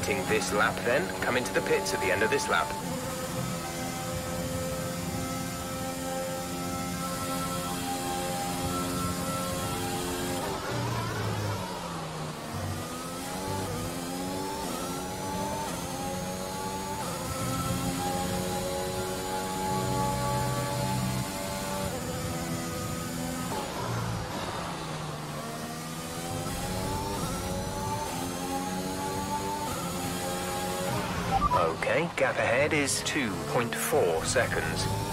pitting this lap then. Come into the pits at the end of this lap. Okay, gap ahead is 2.4 seconds.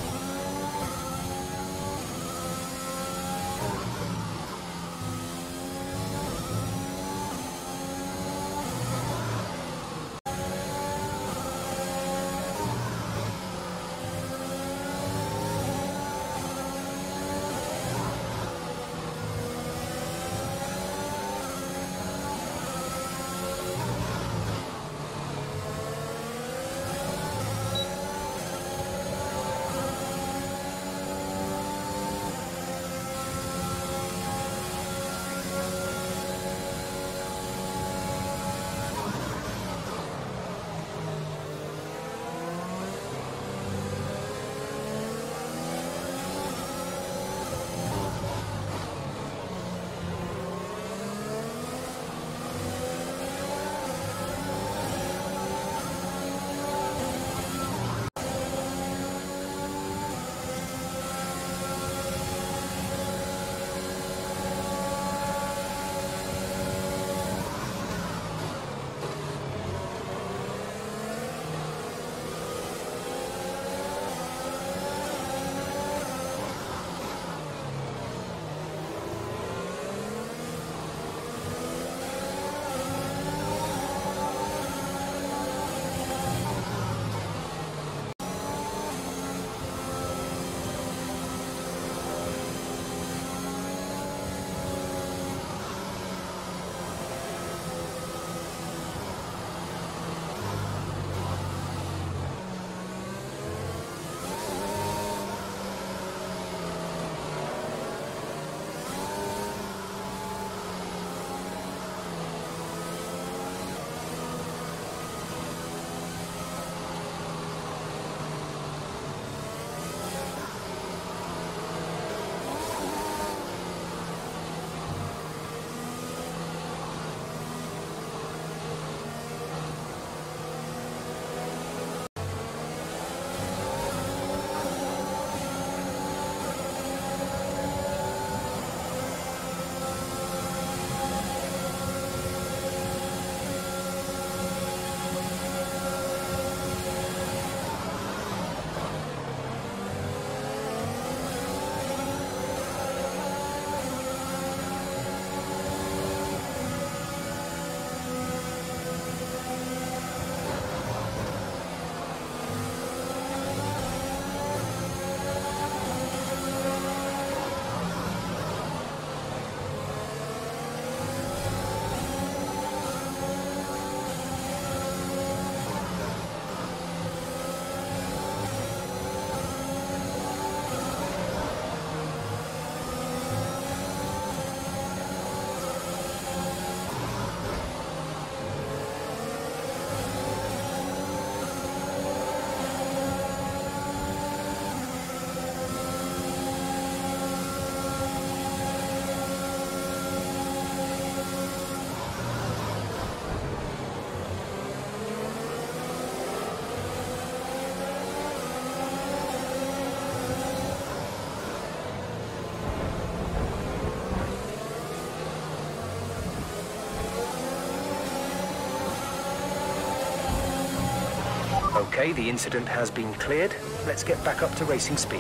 Okay, the incident has been cleared. Let's get back up to racing speed.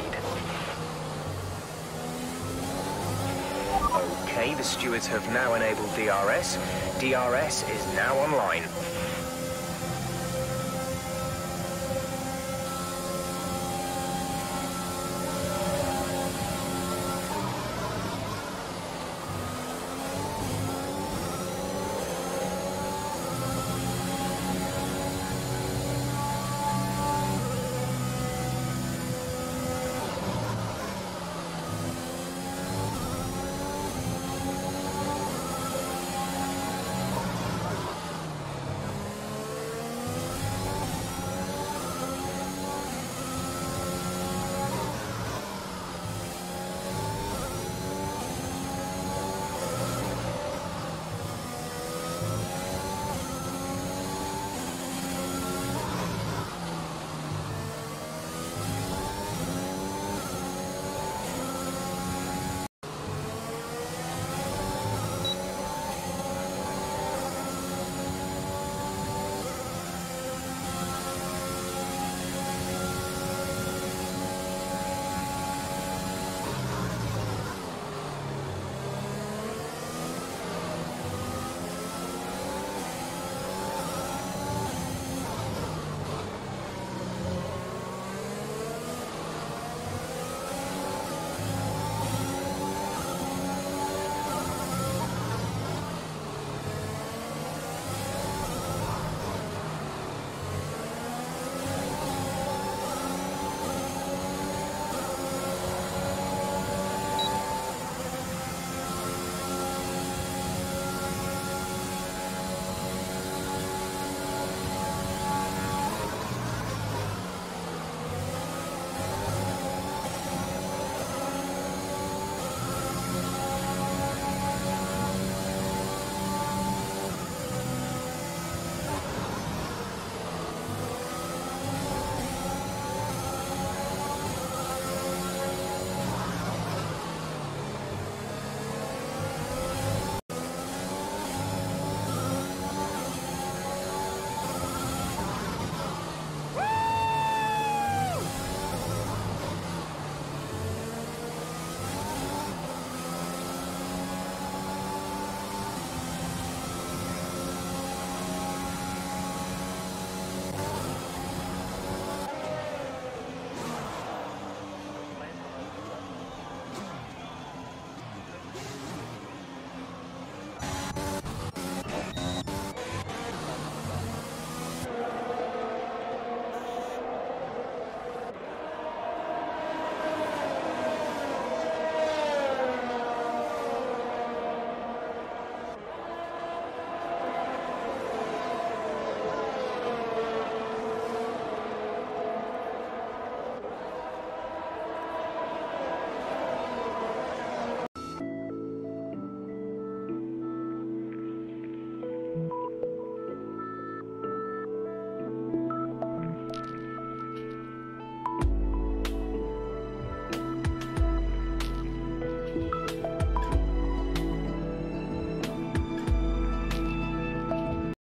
Okay, the stewards have now enabled DRS. DRS is now online.